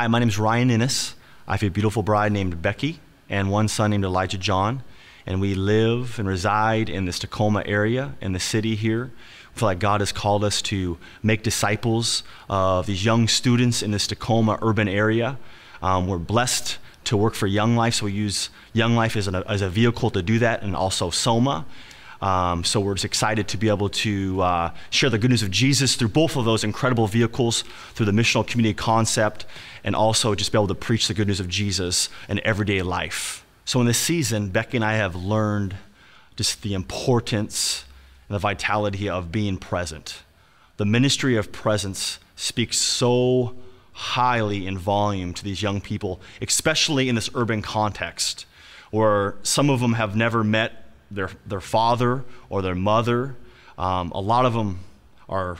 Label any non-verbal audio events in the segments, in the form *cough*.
Hi, my name is Ryan Ninnis. I have a beautiful bride named Becky and one son named Elijah John. And we live and reside in this Tacoma area, in the city here. We feel like God has called us to make disciples of these young students in this Tacoma urban area. Um, we're blessed to work for Young Life, so we use Young Life as, an, as a vehicle to do that, and also Soma. Um, so we're just excited to be able to uh, share the good news of Jesus through both of those incredible vehicles, through the missional community concept, and also just be able to preach the good news of Jesus in everyday life. So in this season, Becky and I have learned just the importance and the vitality of being present. The ministry of presence speaks so highly in volume to these young people, especially in this urban context, where some of them have never met their, their father or their mother. Um, a lot of them are,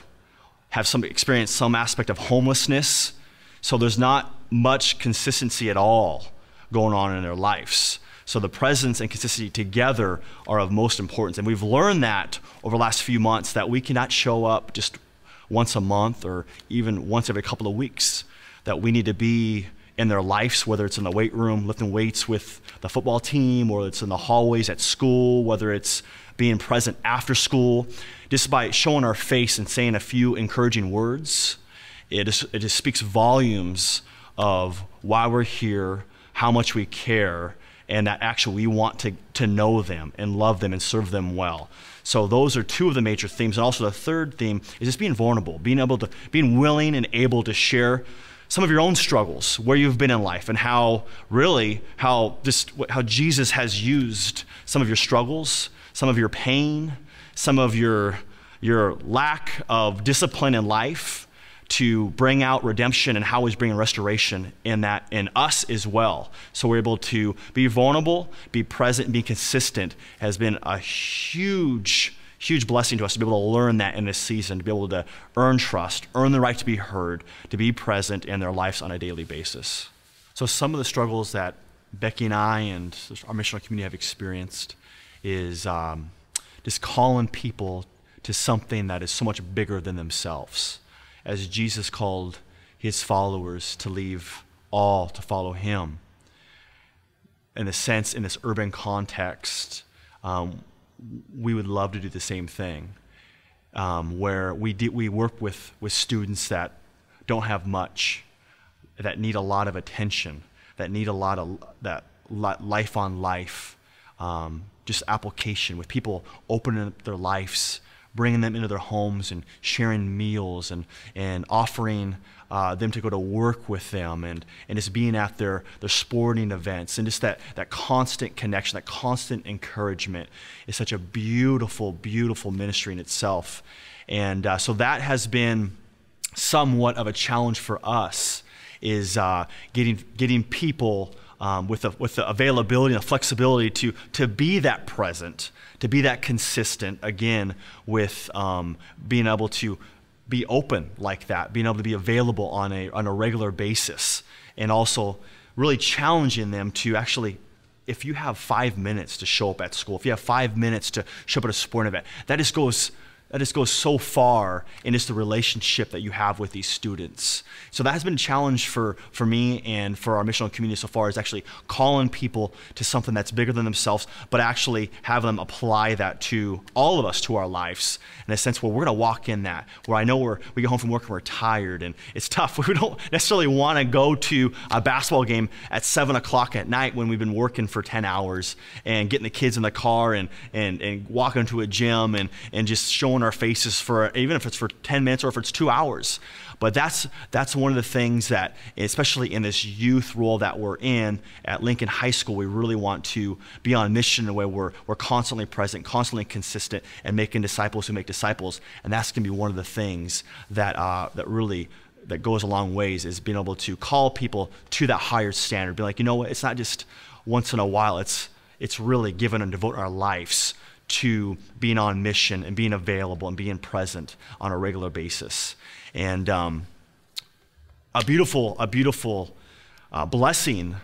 have some experience some aspect of homelessness. So there's not much consistency at all going on in their lives. So the presence and consistency together are of most importance. And we've learned that over the last few months that we cannot show up just once a month or even once every couple of weeks. That we need to be in their lives, whether it's in the weight room, lifting weights with the football team, or it's in the hallways at school, whether it's being present after school, just by showing our face and saying a few encouraging words, it just, it just speaks volumes of why we're here, how much we care, and that actually we want to, to know them and love them and serve them well. So those are two of the major themes. And also the third theme is just being vulnerable, being able to, being willing and able to share some of your own struggles, where you've been in life, and how really how just how Jesus has used some of your struggles, some of your pain, some of your your lack of discipline in life to bring out redemption and how he's bringing restoration in that in us as well. So we're able to be vulnerable, be present, and be consistent has been a huge huge blessing to us to be able to learn that in this season, to be able to earn trust, earn the right to be heard, to be present in their lives on a daily basis. So, some of the struggles that Becky and I and our missional community have experienced is um, just calling people to something that is so much bigger than themselves. As Jesus called his followers to leave all to follow him. In a sense, in this urban context, um, we would love to do the same thing, um, where we, we work with, with students that don't have much, that need a lot of attention, that need a lot of that life on life, um, just application with people opening up their lives, bringing them into their homes and sharing meals and, and offering uh, them to go to work with them and, and just being at their, their sporting events and just that, that constant connection, that constant encouragement is such a beautiful, beautiful ministry in itself. And uh, so that has been somewhat of a challenge for us is uh, getting, getting people um, with, the, with the availability and the flexibility to, to be that present, to be that consistent, again, with um, being able to be open like that, being able to be available on a, on a regular basis, and also really challenging them to actually if you have five minutes to show up at school, if you have five minutes to show up at a sporting event, that just goes that just goes so far in just the relationship that you have with these students. So that has been a challenge for, for me and for our missional community so far is actually calling people to something that's bigger than themselves, but actually have them apply that to all of us, to our lives, in a sense where we're going to walk in that, where I know we're, we get home from work and we're tired and it's tough. *laughs* We don't necessarily want to go to a basketball game at 7 o'clock at night when we've been working for 10 hours and getting the kids in the car and, and, and walking to a gym and, and just showing our faces for even if it's for 10 minutes or if it's two hours. But that's that's one of the things that, especially in this youth role that we're in at Lincoln High School, we really want to be on mission in a way where we're constantly present, constantly consistent, and making disciples who make disciples. And that's going to be one of the things that uh, that really that goes a long ways is being able to call people to that higher standard. Be like, you know what? It's not just once in a while. It's it's really given and devote our lives to being on mission and being available and being present on a regular basis. And um, a beautiful, a beautiful uh, blessing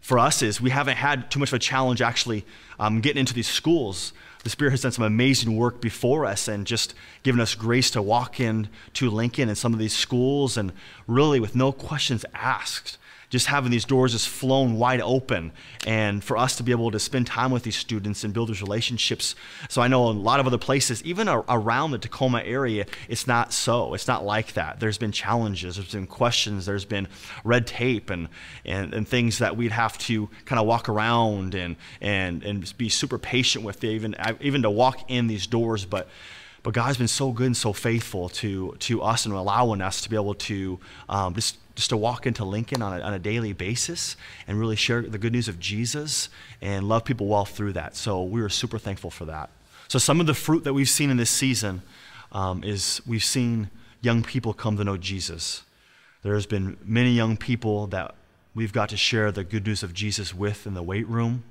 for us is we haven't had too much of a challenge actually um, getting into these schools. the Spirit has done some amazing work before us and just given us grace to walk in to Lincoln and some of these schools and really with no questions asked just having these doors just flown wide open and for us to be able to spend time with these students and build those relationships. So I know a lot of other places, even around the Tacoma area, it's not so. It's not like that. There's been challenges, there's been questions, there's been red tape and, and, and things that we'd have to kind of walk around and, and, and be super patient with, even, even to walk in these doors. But but God's been so good and so faithful to, to us and allowing us to be able to um, just just to walk into Lincoln on a, on a daily basis and really share the good news of Jesus and love people well through that. So we were super thankful for that. So some of the fruit that we've seen in this season um, is we've seen young people come to know Jesus. There's been many young people that we've got to share the good news of Jesus with in the weight room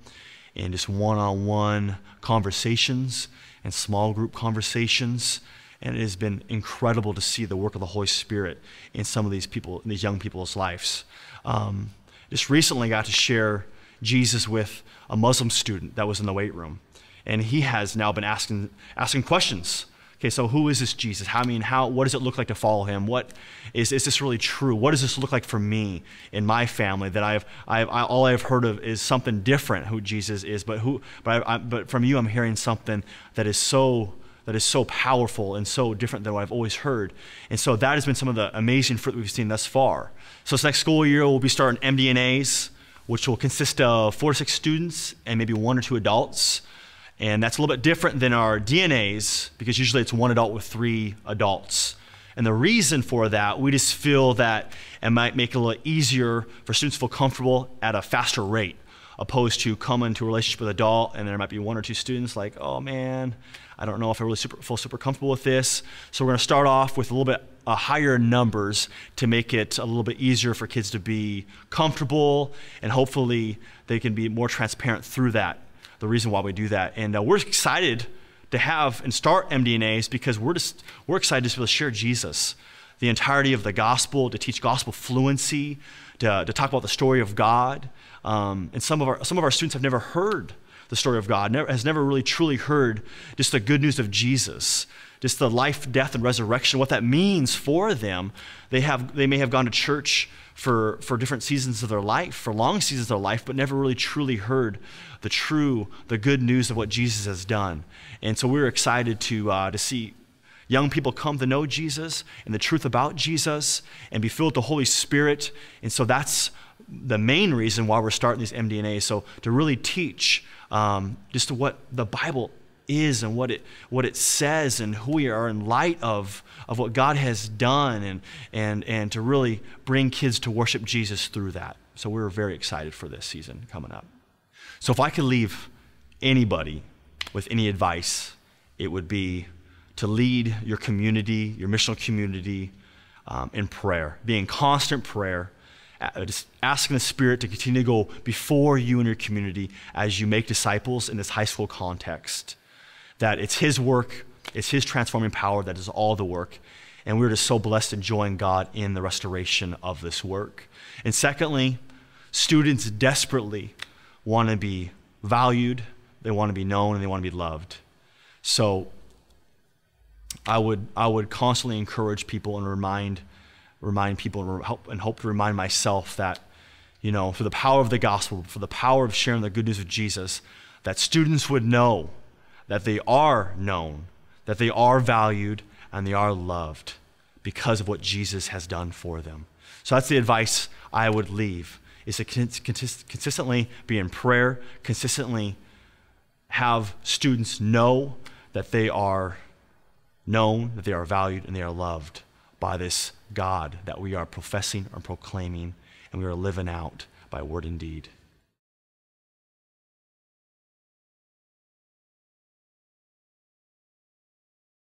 and just one-on-one conversations and small group conversations and it has been incredible to see the work of the Holy Spirit in some of these people, in these young people's lives. Um, just recently got to share Jesus with a Muslim student that was in the weight room, and he has now been asking asking questions. Okay, so who is this Jesus? How I mean, how what does it look like to follow him? What is is this really true? What does this look like for me in my family? That I've, I've I, all I've heard of is something different who Jesus is, but who but I, I, but from you I'm hearing something that is so that is so powerful and so different than what I've always heard. And so that has been some of the amazing fruit we've seen thus far. So this next school year, we'll be starting MDNAs, which will consist of four to six students and maybe one or two adults. And that's a little bit different than our DNAs because usually it's one adult with three adults. And the reason for that, we just feel that it might make it a little easier for students to feel comfortable at a faster rate opposed to coming to a relationship with an adult and there might be one or two students like, oh man, I don't know if I really super, feel super comfortable with this. So we're to start off with a little bit uh, higher numbers to make it a little bit easier for kids to be comfortable and hopefully they can be more transparent through that. The reason why we do that. And uh, we're excited to have and start MDNAs because we're just we're excited to be able to share Jesus, the entirety of the gospel, to teach gospel fluency, to, to talk about the story of God. Um, and some of our some of our students have never heard the story of God, never, has never really truly heard just the good news of Jesus, just the life, death, and resurrection, what that means for them. They have they may have gone to church for for different seasons of their life, for long seasons of their life, but never really truly heard the true, the good news of what Jesus has done. And so we're excited to uh, to see young people come to know Jesus and the truth about Jesus and be filled with the Holy Spirit. And so that's the main reason why we're starting these MDNAs. So to really teach um, just what the Bible is and what it, what it says and who we are in light of, of what God has done and, and, and to really bring kids to worship Jesus through that. So we're very excited for this season coming up. So if I could leave anybody with any advice, it would be to lead your community, your missional community, um, in prayer, being constant prayer, uh, just asking the Spirit to continue to go before you and your community as you make disciples in this high school context. That it's His work, it's His transforming power that does all the work. And we're just so blessed to join God in the restoration of this work. And secondly, students desperately want to be valued, they want to be known, and they want to be loved. So I would, I would constantly encourage people and remind remind people and help, and hope to remind myself that, you know, for the power of the gospel, for the power of sharing the good news of Jesus, that students would know that they are known, that they are valued, and they are loved because of what Jesus has done for them. So that's the advice I would leave is to consistently be in prayer, consistently have students know that they are known, that they are valued, and they are loved by this God that we are professing or proclaiming, and we are living out by word and deed.